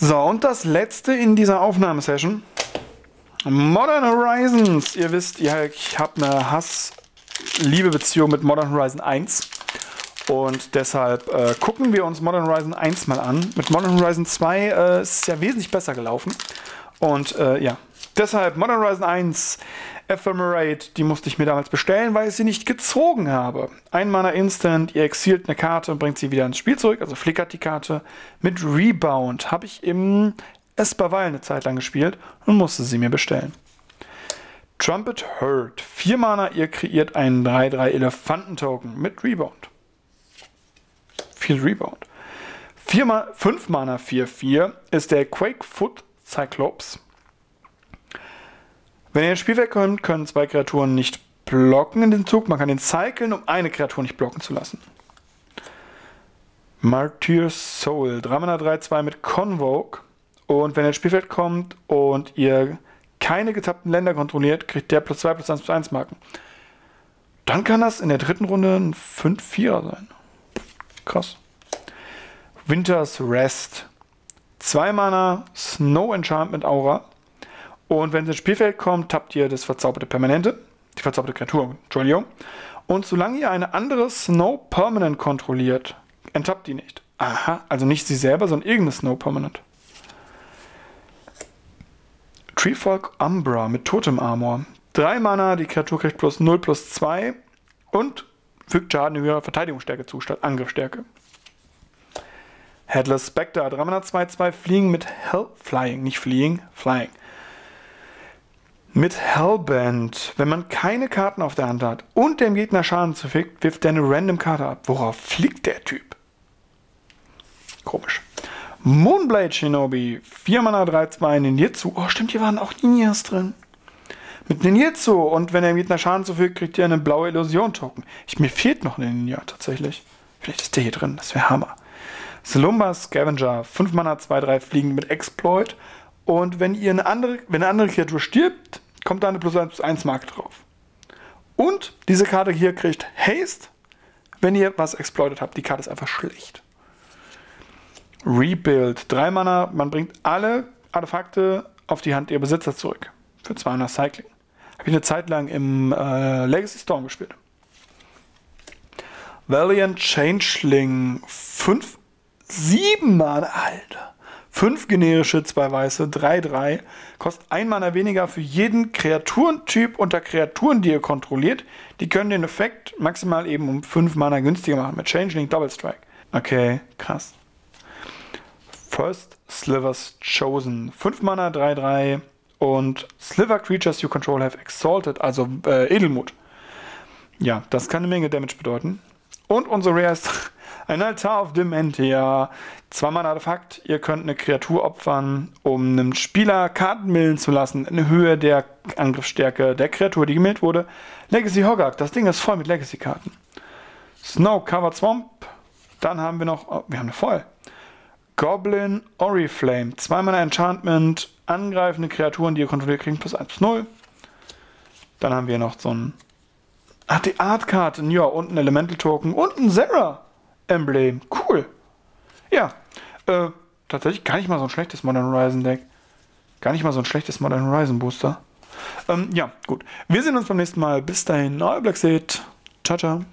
So, und das letzte in dieser Aufnahmesession. Modern Horizons. Ihr wisst, ja, ich habe eine Hass-Liebe-Beziehung mit Modern Horizon 1. Und deshalb äh, gucken wir uns Modern Horizon 1 mal an. Mit Modern Horizon 2 äh, ist es ja wesentlich besser gelaufen. Und äh, ja, deshalb Modern Horizon 1 Ephemerate, die musste ich mir damals bestellen, weil ich sie nicht gezogen habe. Ein Mana Instant, ihr exilt eine Karte und bringt sie wieder ins Spiel zurück, also flickert die Karte. Mit Rebound habe ich im Esperval eine Zeit lang gespielt und musste sie mir bestellen. Trumpet Hurt. 4 Mana, ihr kreiert einen 3-3 Elefanten-Token mit Rebound. Viel Rebound. 5 Mana 4-4 ist der Quakefoot Cyclops. Wenn ihr ins Spielfeld kommt, können zwei Kreaturen nicht blocken in den Zug. Man kann den cyclen, um eine Kreatur nicht blocken zu lassen. Martyr's Soul. 3 Mana 3-2 mit Convoke. Und wenn er ins Spielfeld kommt und ihr keine getappten Länder kontrolliert, kriegt der plus 2 plus 1 plus 1 Marken. Dann kann das in der dritten Runde ein 5-4er sein. Krass. Winter's Rest. 2 Mana Snow Enchantment Aura. Und wenn sie ins Spielfeld kommt, tappt ihr das verzauberte Permanente, die verzauberte Kreatur, Entschuldigung. Und solange ihr eine andere Snow Permanent kontrolliert, enttappt die nicht. Aha, also nicht sie selber, sondern irgendeine Snow Permanent. Treefolk Umbra mit Totem Armor. 3 Mana, die Kreatur kriegt plus 0 plus 2 und fügt Schaden in höherer Verteidigungsstärke zu, statt Angriffsstärke. Headless Spectre, 3 Mana 2, 2 Fliegen mit Hell Flying, nicht Fliegen, Flying. Mit Hellband, wenn man keine Karten auf der Hand hat und dem Gegner Schaden zufügt, wirft er eine random Karte ab. Worauf fliegt der Typ? Komisch. Moonblade Shinobi, 4 Mana 3, 2 Ninjitsu. Oh, stimmt, hier waren auch Ninjas drin. Mit Ninjitsu und wenn er dem Gegner Schaden zufügt, kriegt er eine blaue Illusion-Token. mir fehlt noch ein Ninja tatsächlich. Vielleicht ist der hier drin, das wäre Hammer. Slumber Scavenger, 5 Mana 2, 3 Fliegen mit Exploit und wenn ihr eine andere, wenn eine andere Kreatur stirbt, kommt da eine plus 1 plus 1 Mark drauf. Und diese Karte hier kriegt Haste, wenn ihr was exploitet habt. Die Karte ist einfach schlecht. Rebuild. 3 Mana, man bringt alle Artefakte auf die Hand ihr Besitzer zurück. Für 200 Cycling. Habe ich eine Zeit lang im äh, Legacy Storm gespielt. Valiant Changeling. 5, 7 Mana, Alter. 5 generische, 2 weiße, 3-3. Kostet 1 Mana weniger für jeden Kreaturentyp unter Kreaturen, die ihr kontrolliert. Die können den Effekt maximal eben um 5 Mana günstiger machen mit Changeling Double Strike. Okay, krass. First Slivers Chosen. 5 Mana, 3-3. Und Sliver Creatures you control have Exalted, also äh, Edelmut. Ja, das kann eine Menge Damage bedeuten. Und unsere Rare ist ein Altar of Dementia. Zweimal Artefakt. Ihr könnt eine Kreatur opfern, um einem Spieler Karten millen zu lassen in Höhe der Angriffsstärke der Kreatur, die gemillt wurde. Legacy Hoggak. Das Ding ist voll mit Legacy-Karten. Snow Covered Swamp. Dann haben wir noch. Oh, wir haben eine voll. Goblin Oriflame. Zweimal Enchantment. Angreifende Kreaturen, die ihr kontrolliert, kriegen plus 1 plus 0. Dann haben wir noch so ein. Ach, die Art-Karten. Ja, und ein Elemental-Token. Und ein Zera. Emblem. Cool. Ja, äh, tatsächlich gar nicht mal so ein schlechtes Modern Horizon Deck. Gar nicht mal so ein schlechtes Modern Horizon Booster. Ähm, ja, gut. Wir sehen uns beim nächsten Mal. Bis dahin, euer Black Ciao, ciao.